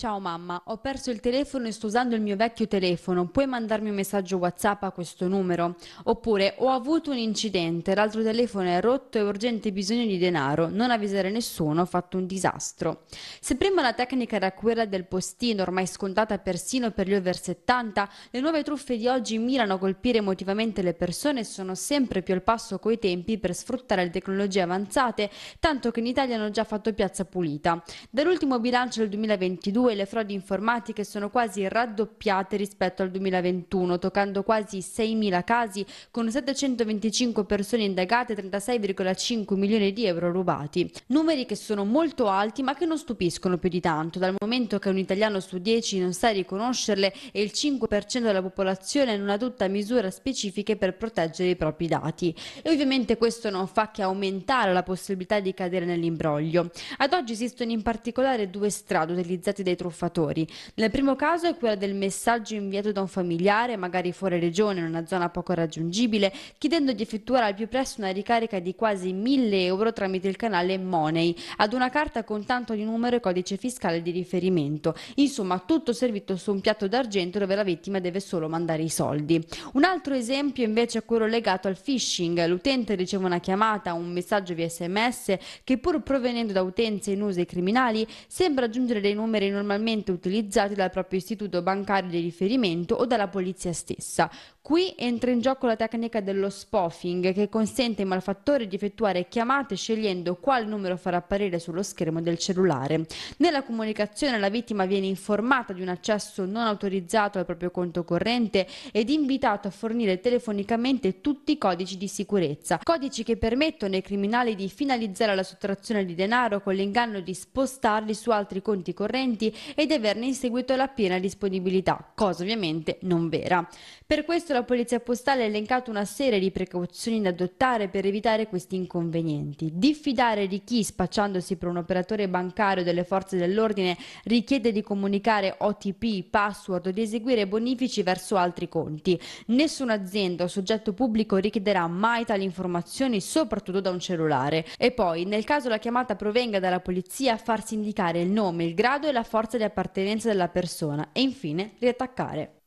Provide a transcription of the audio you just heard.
Ciao mamma, ho perso il telefono e sto usando il mio vecchio telefono. Puoi mandarmi un messaggio WhatsApp a questo numero? Oppure ho avuto un incidente, l'altro telefono è rotto e ho urgente bisogno di denaro. Non avvisare nessuno, ho fatto un disastro. Se prima la tecnica era quella del postino, ormai scontata persino per gli over 70, le nuove truffe di oggi mirano a colpire emotivamente le persone e sono sempre più al passo coi tempi per sfruttare le tecnologie avanzate, tanto che in Italia hanno già fatto piazza pulita. Dall'ultimo bilancio del 2022 2022 le frodi informatiche sono quasi raddoppiate rispetto al 2021, toccando quasi 6.000 casi con 725 persone indagate e 36,5 milioni di euro rubati. Numeri che sono molto alti ma che non stupiscono più di tanto, dal momento che un italiano su 10 non sa riconoscerle e il 5% della popolazione non adotta misure specifiche per proteggere i propri dati. E ovviamente questo non fa che aumentare la possibilità di cadere nell'imbroglio. Ad oggi esistono in particolare due strade utilizzate dai truffatori. Nel primo caso è quella del messaggio inviato da un familiare, magari fuori regione, in una zona poco raggiungibile, chiedendo di effettuare al più presto una ricarica di quasi 1000 euro tramite il canale Money, ad una carta con tanto di numero e codice fiscale di riferimento. Insomma, tutto servito su un piatto d'argento dove la vittima deve solo mandare i soldi. Un altro esempio invece è quello legato al phishing. L'utente riceve una chiamata un messaggio via sms che pur provenendo da utenze in uso ai criminali sembra aggiungere dei numeri normalmente normalmente utilizzati dal proprio istituto bancario di riferimento o dalla polizia stessa. Qui entra in gioco la tecnica dello spoofing che consente ai malfattori di effettuare chiamate scegliendo quale numero far apparire sullo schermo del cellulare. Nella comunicazione la vittima viene informata di un accesso non autorizzato al proprio conto corrente ed invitato a fornire telefonicamente tutti i codici di sicurezza, codici che permettono ai criminali di finalizzare la sottrazione di denaro con l'inganno di spostarli su altri conti correnti e di averne in seguito la piena disponibilità, cosa ovviamente non vera. Per questo la Polizia Postale ha elencato una serie di precauzioni da adottare per evitare questi inconvenienti. Diffidare di chi, spacciandosi per un operatore bancario delle forze dell'ordine, richiede di comunicare OTP, password o di eseguire bonifici verso altri conti. Nessuna azienda o soggetto pubblico richiederà mai tali informazioni, soprattutto da un cellulare. E poi, nel caso la chiamata provenga dalla polizia, farsi indicare il nome, il grado e la forza forza di appartenenza della persona e infine riattaccare.